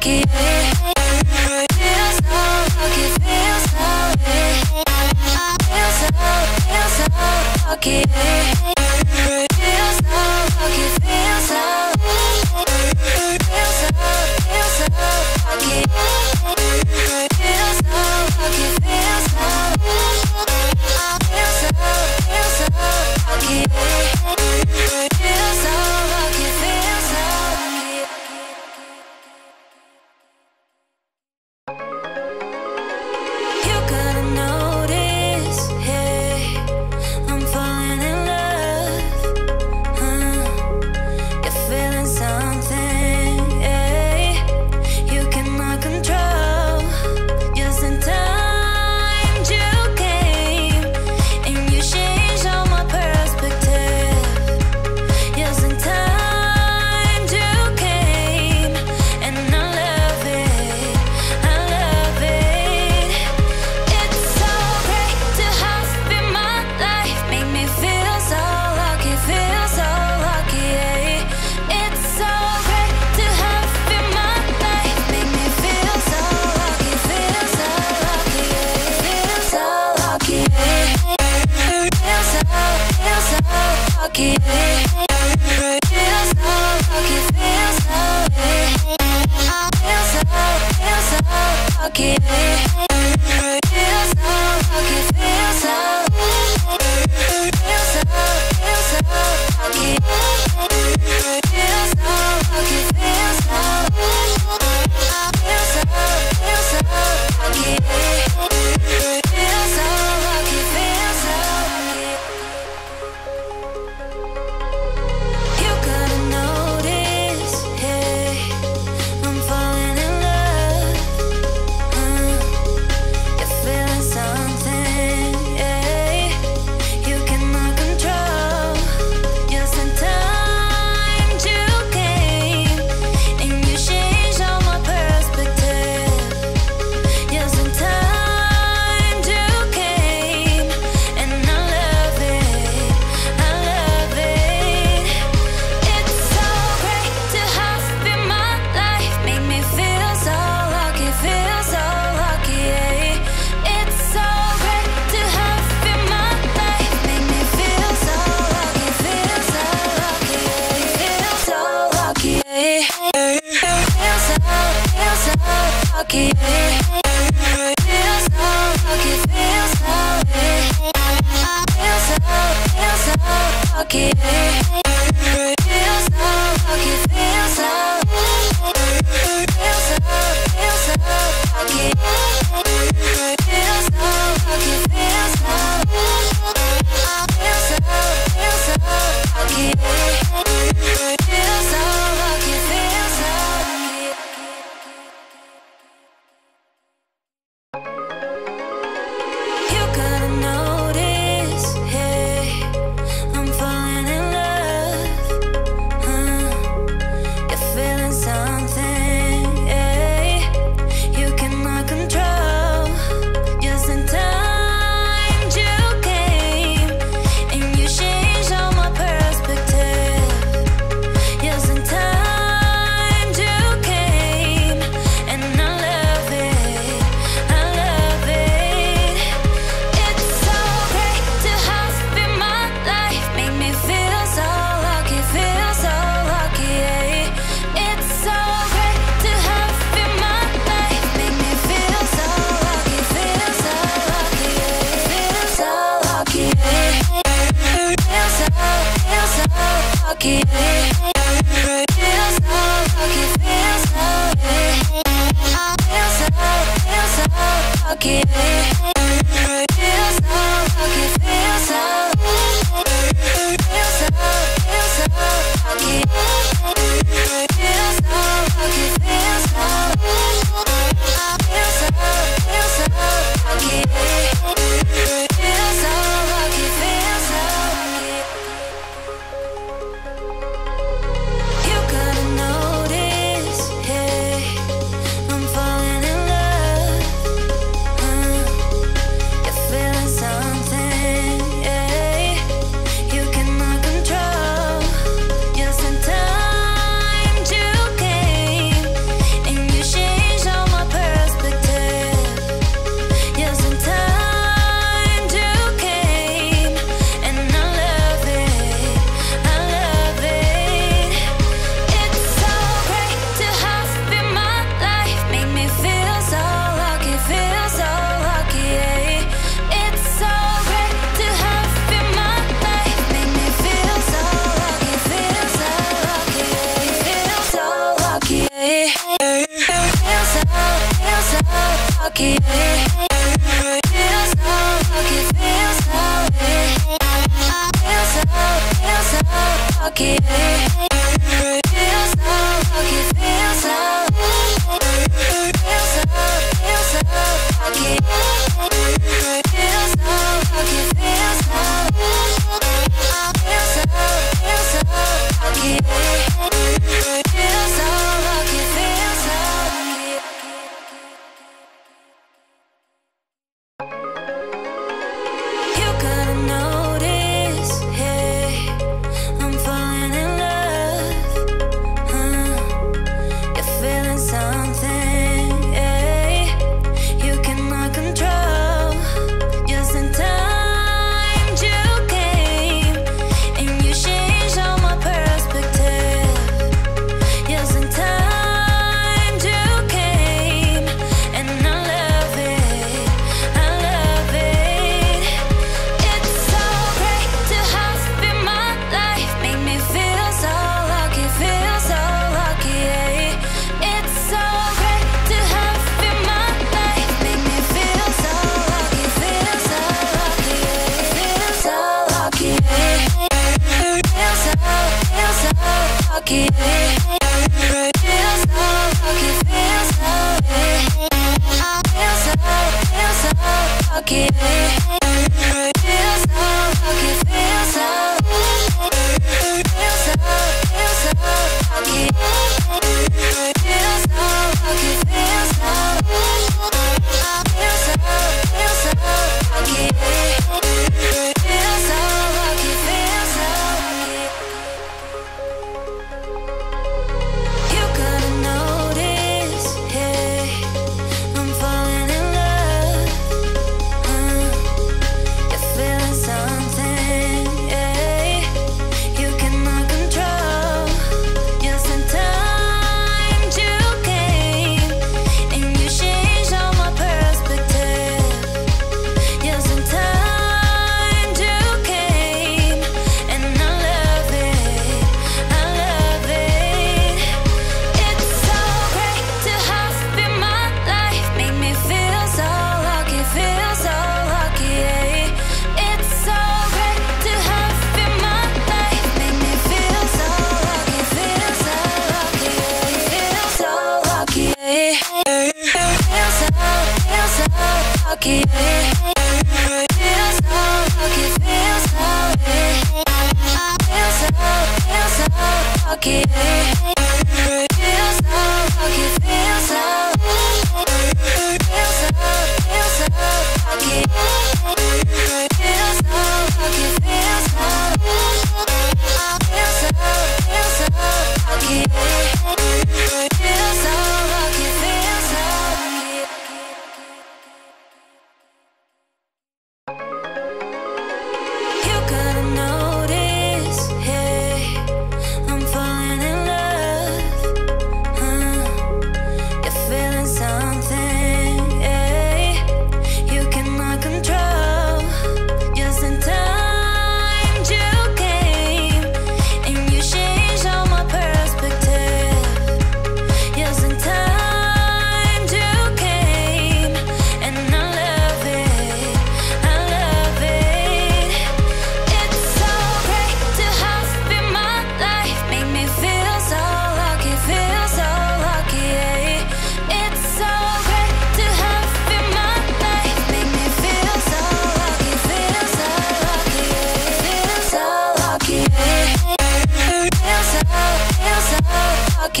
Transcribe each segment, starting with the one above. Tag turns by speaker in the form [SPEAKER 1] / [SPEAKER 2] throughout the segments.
[SPEAKER 1] lucky. Lucky. Feel lucky. pocket lucky. Feel so lucky, feel so Feel so, feel so lucky. Feel so lucky, feel so Feel so, feel so lucky. Feel so Yeah.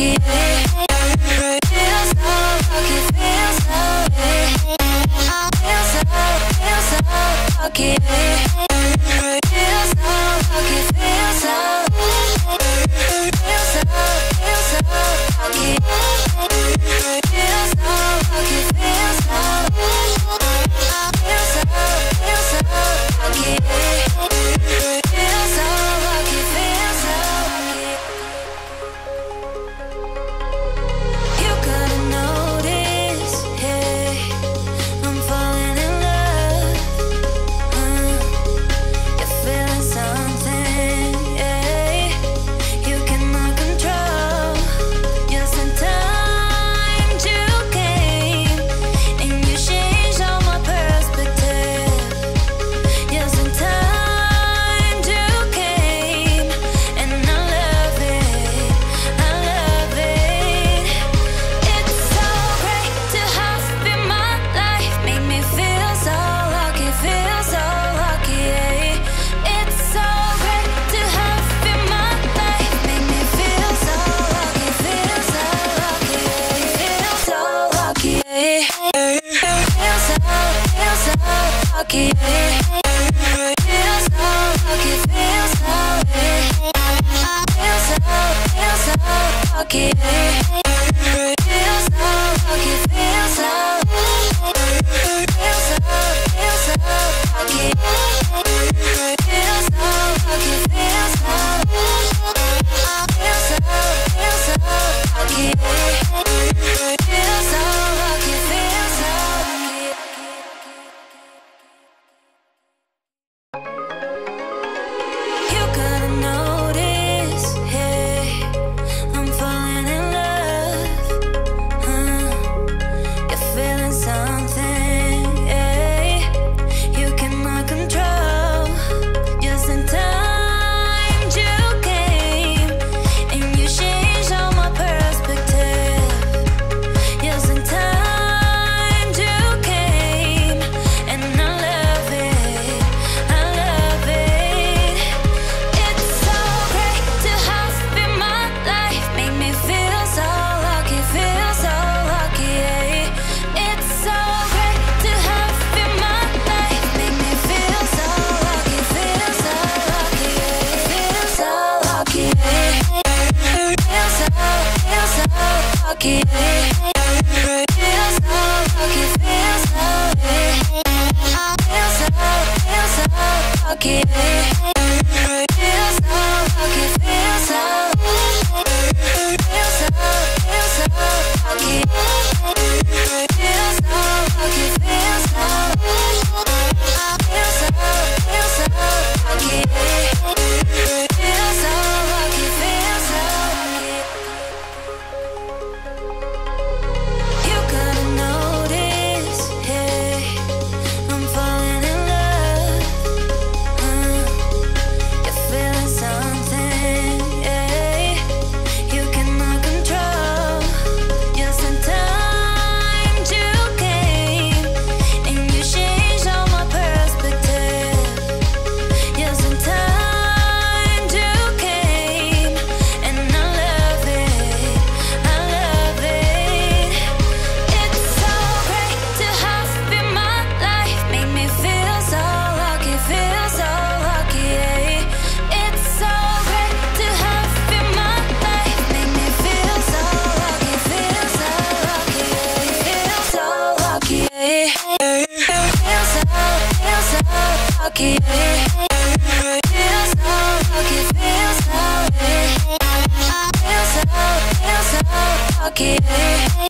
[SPEAKER 1] Yeah. it hey, hey. lucky. Feel so lucky, so lucky. So, so lucky. So lucky, so. So lucky. pocket